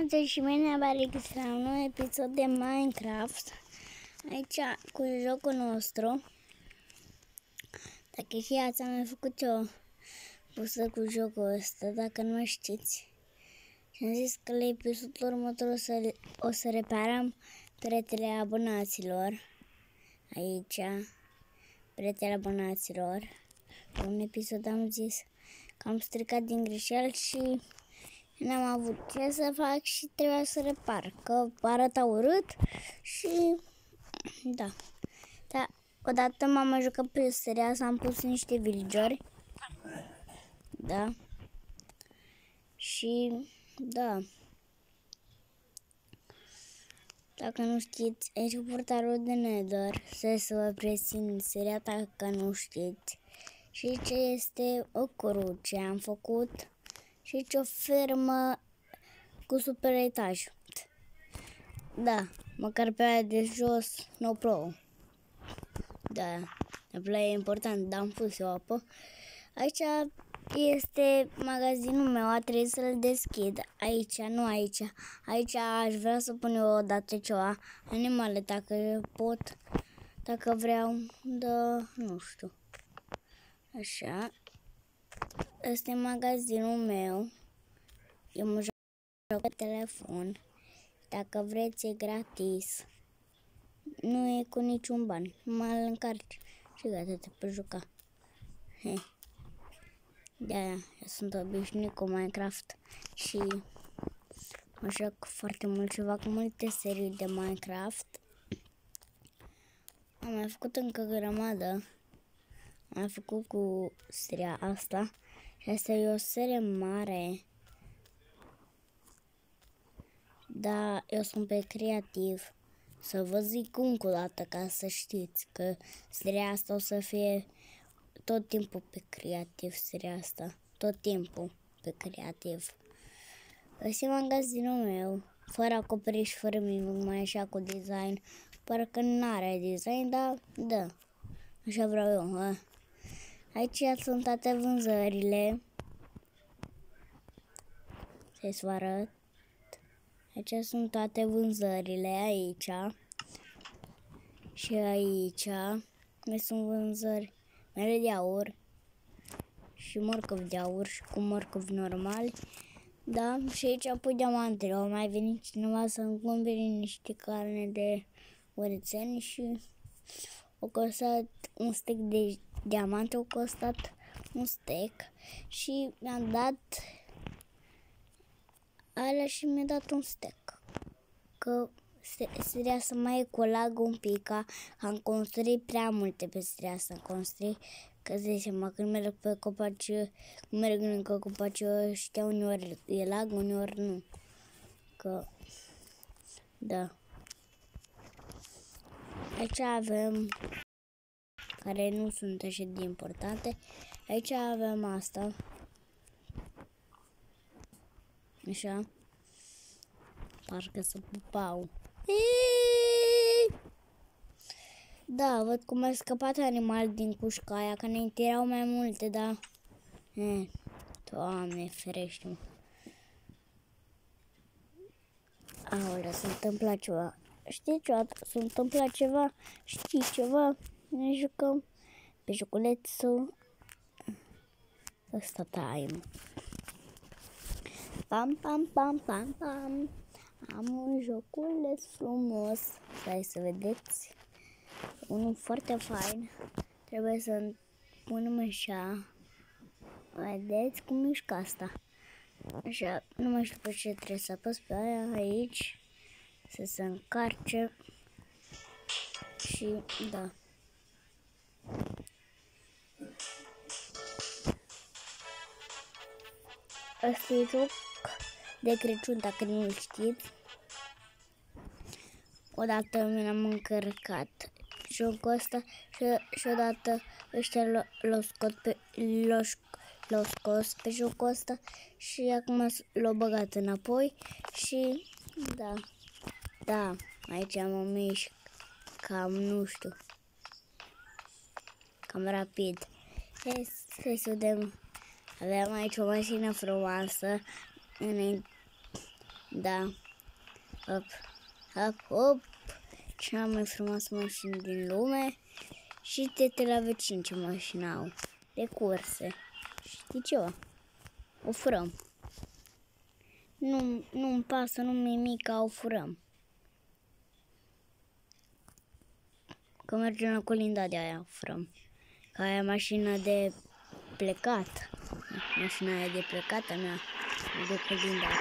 Bună și bine am Alex la un nou episod de Minecraft Aici cu jocul nostru. Dacă și ați am mai făcut o pusă cu jocul ăsta, dacă nu știți. Și am zis că la episodul următor o să, o să reparăm peretele abonaților Aici Peretele abonaților. Un episod am zis că am stricat din greșeală și n-am avut ce să fac și trebuia să repar, că arăta urât și da. Da, odată m-am mai jucat pe seria să am pus niște villageri. Da. Și da. Dacă nu știți, aici cu portarul de Nether, să să vă prezint seria dacă nu știți. Și ce este o cruce am făcut și aici o fermă cu super etaj. Da, măcar pe aia de jos nu plouă. Da, de e important, dar am pus eu apă. Aici este magazinul meu, a trebuit să-l deschid. Aici, nu aici. Aici aș vrea să pun eu odată ceva animale, dacă pot, dacă vreau, da, nu știu. Așa. Este magazinul meu. Eu mă joc pe telefon. Dacă vreți, e gratis. Nu e cu niciun ban. Mă încarci și gata, te poți juca. He. Da, eu sunt obișnuit cu Minecraft și mă joc foarte mult și fac multe serii de Minecraft. Am mai făcut încă grămadă. Am făcut cu seria asta și asta e o serie mare. Da, eu sunt pe creativ. Să vă zic încă o dată ca să știți că seria asta o să fie tot timpul pe creativ, seria asta. Tot timpul pe creativ. Ăsta magazinul meu, fără acoperiș, fără nimic, mai așa cu design. Parcă nu are design, dar da, așa vreau eu. Ha? Aici sunt toate vânzările. Să-i vă arăt. Aici sunt toate vânzările, aici. Și aici mai sunt vânzări mele de aur și morcov de aur și cu morcov normal. Da, și aici apoi diamantele. Au mai venit cineva să-mi cumpere niște carne de urățeni și o costat un stick de diamante, o costat un stick și mi-am dat alea și mi-a dat un stick. Că seria să mai colag un pic, că am construit prea multe pe seria să construi, că zice seama când merg pe copaci, când merg în copaci, știa uneori e lag, uneori nu. Că, da. Aici avem care nu sunt așa de importante. Aici avem asta. Așa. Parcă să pupau. Da, văd cum a scăpat animal din cușca aia, că ne erau mai multe, da. E, doamne, ferește-mă. Aolea, se întâmplă ceva. Știi ceva? Se întâmplă ceva? Știi ceva? Ne jucăm pe joculețul ăsta time. Pam, pam, pam, pam, pam. Am un joculeț frumos. Hai să vedeți. Unul foarte fain. Trebuie să punem așa. Vedeți cum mișcă asta. Așa, nu mai știu pe ce trebuie să apăs pe aia aici. Să se încarce. Și da. Asta e joc de Crăciun, dacă nu știți. Odată mi-am încărcat jocul ăsta și, și odată ăștia l-au scos pe, l-au scos pe jocul ăsta și acum l-au băgat înapoi și da, da, aici mă mișc cam, nu știu, cam rapid. Hai, hai să vedem. Avem aici o mașină frumoasă. Da. Hop, hop, hop. Cea mai frumoasă mașină din lume. Și tete la vecin ce mașină au. De curse. Știi ceva? O furăm. Nu, nu-mi pasă, nu-mi mica, o furăm. Că mergem la colinda de aia, o furăm. Ca aia mașina de plecat. Mașina aia de plecat a mea. De colindat.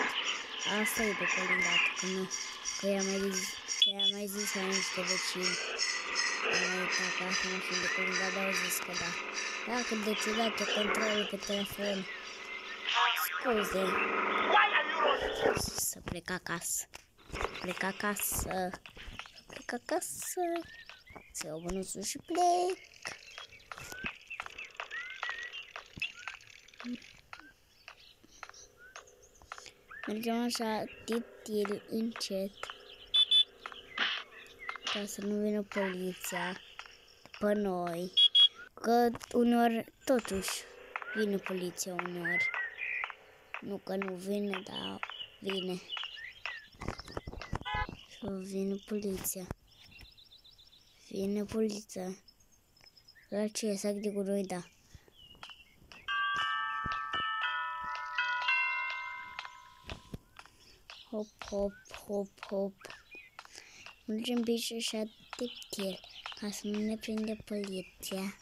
Asta e de colindat. Că, nu, că i-am mai zis, că i-am mai zis la niște vecini. Am mai uitat că asta mașină de colindat, dar au zis că da. Da, cât de ciudat e controlul pe telefon. Scuze. Să plec acasă. Plec acasă. Plec acasă. Să iau bănuțul și plec. Mergem așa titil încet ca să nu vină poliția pe noi. Că uneori totuși vine poliția uneori. Nu că nu vine, dar vine. Și vine poliția. Vine poliția. La ce? Exact de cu da. Hop, hop, hop, hop. Mergem pe și așa tiptil, ca să nu ne prinde poliția.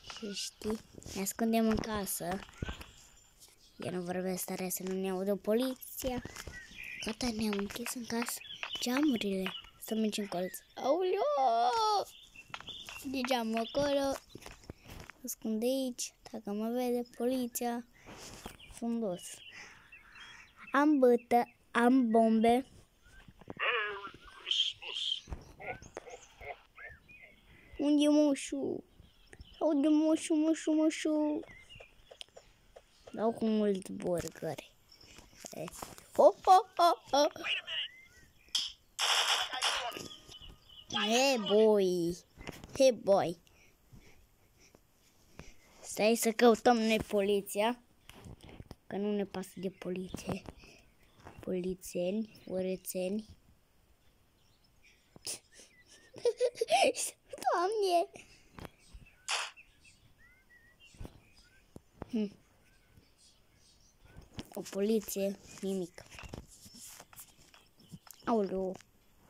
Și știi, ne ascundem în casă. Eu nu vorbesc tare să nu ne audă poliția. Gata, ne-am închis în casă geamurile. Să mergem colț. Aoleo! De geamul acolo. Ascunde aici. Dacă mă vede poliția, sunt dus. Am bătă, am bombe. Unde e moșu? Aude moșu, moșu, moșu. Dau cu mult burgeri. Ho, ho, ho, ho. He, boy. He, boy. Stai să căutăm noi poliția. Că nu ne pasă de poliție. Polițieni, orățeni. Doamne! Hm. O poliție, nimic. Aoleu,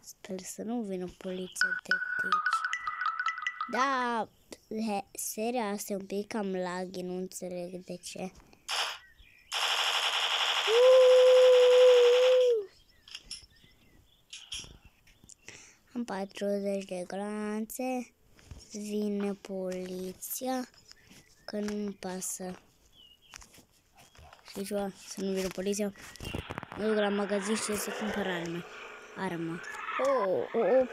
sper să nu vină poliția de aici. Da, seria asta e un pic cam laghi, nu înțeleg de ce. Am 40 de glanțe, vine poliția, că nu-mi pasă. Știi ceva? Să nu vină poliția. Mă duc la magazin și să cumpăr arme. Armă. Oh, oh, oh.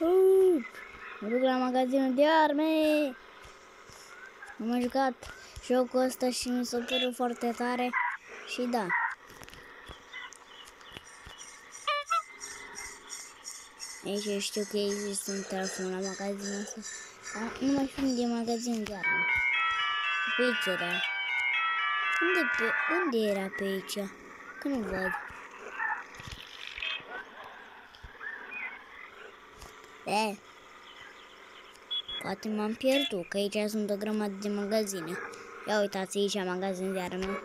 Uh, mă duc la magazinul de arme. Am jucat jocul ăsta și mi s-a părut foarte tare. Și da. Aici știu că există un telefon la magazinul ăsta. Nu mai știu unde e magazin de arme. Pe aici era. Unde, pe, unde era pe aici? Că nu văd. E, poate m-am pierdut, că aici sunt o grămadă de magazine. Ia uitați aici, magazin de arme.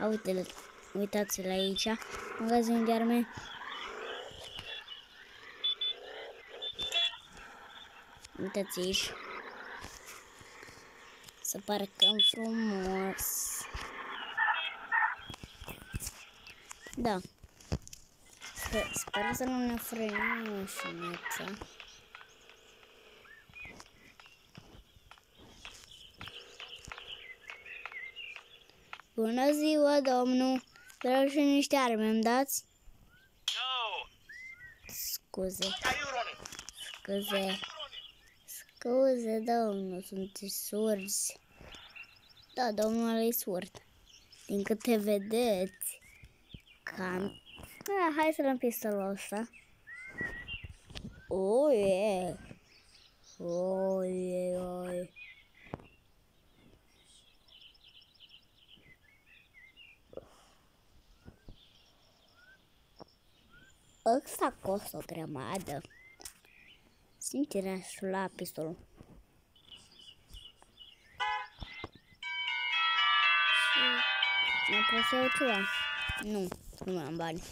Ia uite, uitați la aici, magazin de arme. Uitați aici. Să parcăm frumos. Da. Sper, sper să nu ne frânăm mașinuța. Bună ziua, domnul! Vreau și niște arme, îmi dați? Scuze. Scuze. Scuze, domnul, da, sunt surzi. Da, domnul e surd. Din câte vedeți, cam... Ah, hai să luăm pistolul ăsta. Oh, yeah. Oh. oh ăsta costă o grămadă. Sincer, aș lua pistolul. Și mai pot să iau ceva? Nu, nu mai am bani.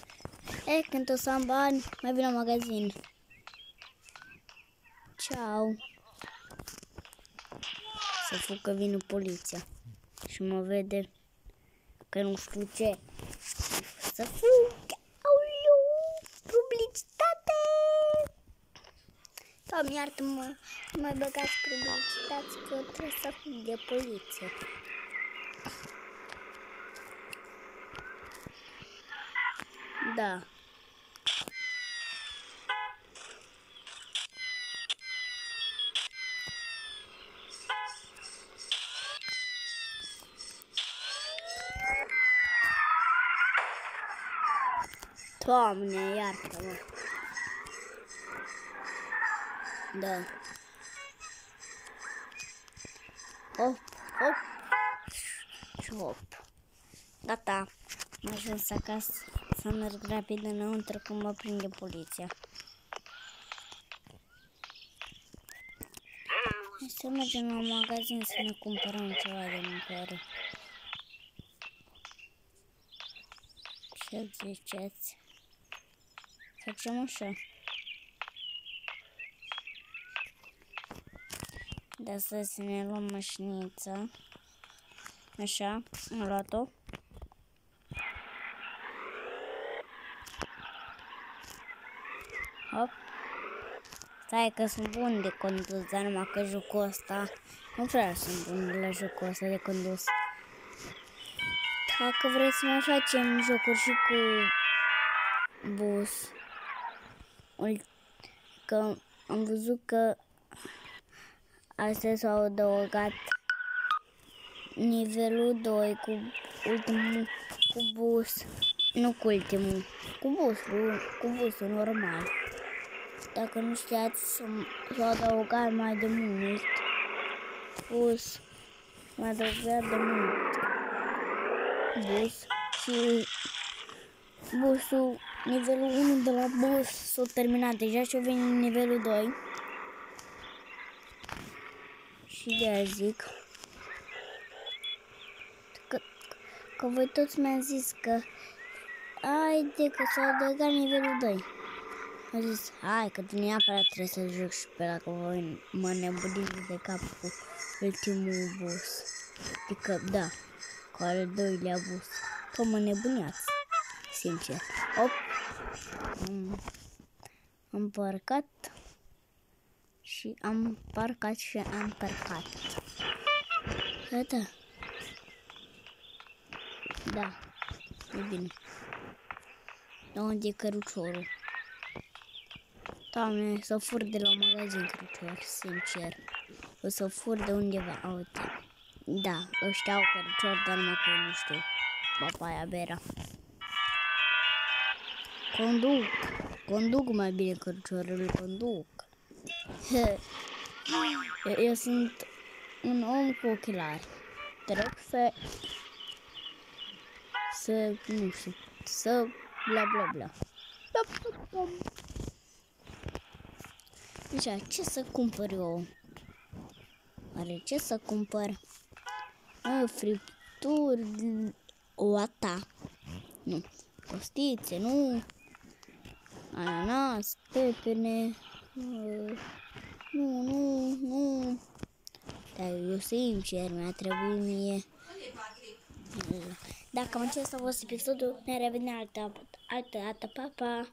E, când o să am bani, mai vin la magazin. Ciao. Să fug că vine poliția și mă vede că nu știu ce. Să fug! Aoleu! Publicitate! Doamne, iartă-mă, nu mai băgați publicitate că eu trebuie să fug de poliție. Da. Doamne, iartă-mă. Da. Hop, hop. Și hop. Gata. Am ajuns acasă să merg rapid înăuntru când mă prinde poliția. Hai să mergem la magazin să ne cumpărăm ceva de mâncare. Ce ziceți? Facem așa. De asta să ne luăm mașinița. Așa, am luat-o. Hop. Stai că sunt bun de condus, dar numai că jocul ăsta nu prea sunt bun la jocul ăsta de condus. Dacă vreți să mai facem jocuri și cu bus, că am văzut că astăzi s-au adăugat nivelul 2 cu ultimul cu bus, nu cu ultimul, cu busul, cu busul normal. Dacă nu știați, s-au adăugat mai de mult bus, mai adăugat de mult bus și busul, nivelul 1 de la bus s-a terminat deja și a venit nivelul 2. Și de aia zic că, că voi toți mi-ați zis că ai de că s-a adăugat nivelul 2. Am zis, hai că neapărat trebuie să joc și pe la că voi mă nebuniți de cap cu ultimul bus. Adică, da, cu al doilea bus. Că mă nebuneați, sincer. Op, am, am parcat și am parcat și am parcat. Gata. Da, e bine. De unde e căruciorul? Doamne, să fur de la magazin cărucior, sincer. O să fur de undeva, uite. Da, ăștia au cărucior, dar numai că eu nu știu. Papaia bera. Conduc. Conduc mai bine căruciorul, conduc. Eu, eu sunt un om cu ochelari. Te rog să... Să, nu știu, să bla bla bla. Deci, ce să cumpăr eu? Are ce să cumpăr? A, fripturi, oata. Nu. Costițe, nu. Ananas, pepene. Uh, nu, nu, nu. Dar eu sincer, mi-a trebuit mie. Dacă am încerc să vă episodul, ne revedem altă, altă dată. Pa, pa!